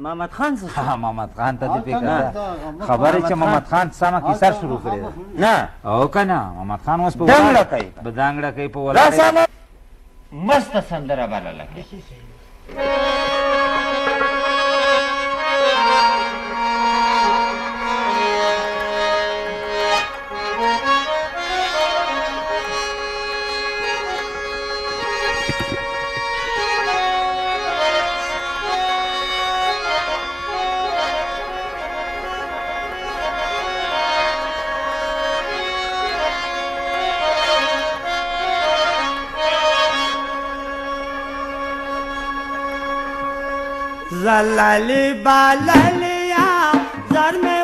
محمد خان څه ها محمد خان ته دې فکر خبره چې محمد خان سمه کیسه شروع کړې نه او کنه محمد خان اوس په دنګړه کوي په دنګړه کوي په ولاړه مست سندره بلل کې زلالی بالالی یا زرمی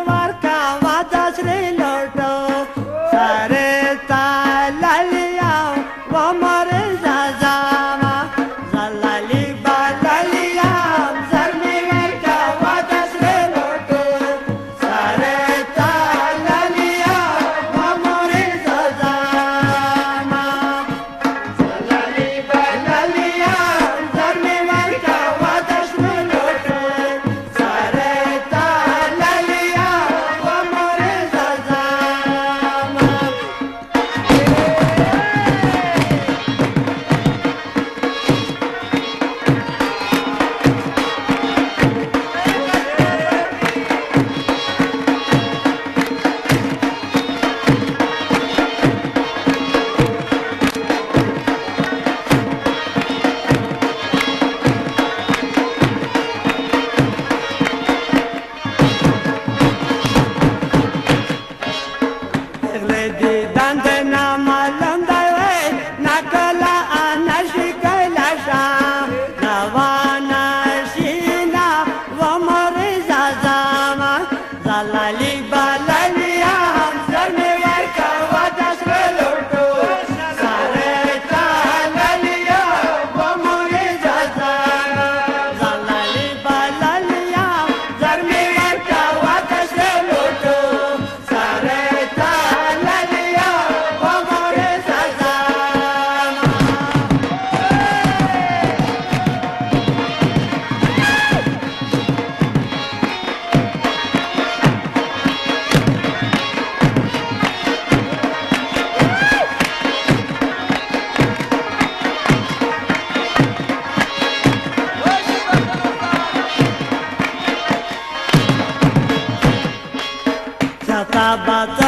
Tabata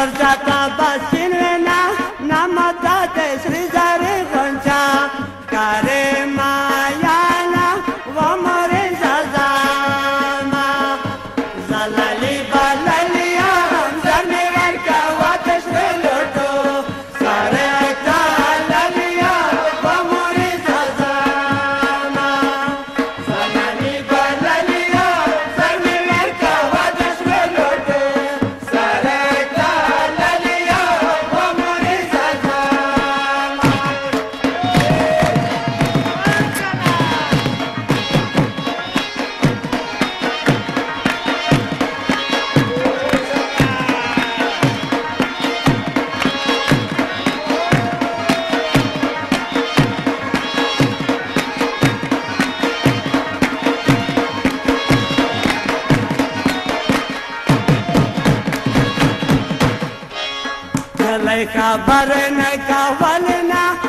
लैका बरन का वलना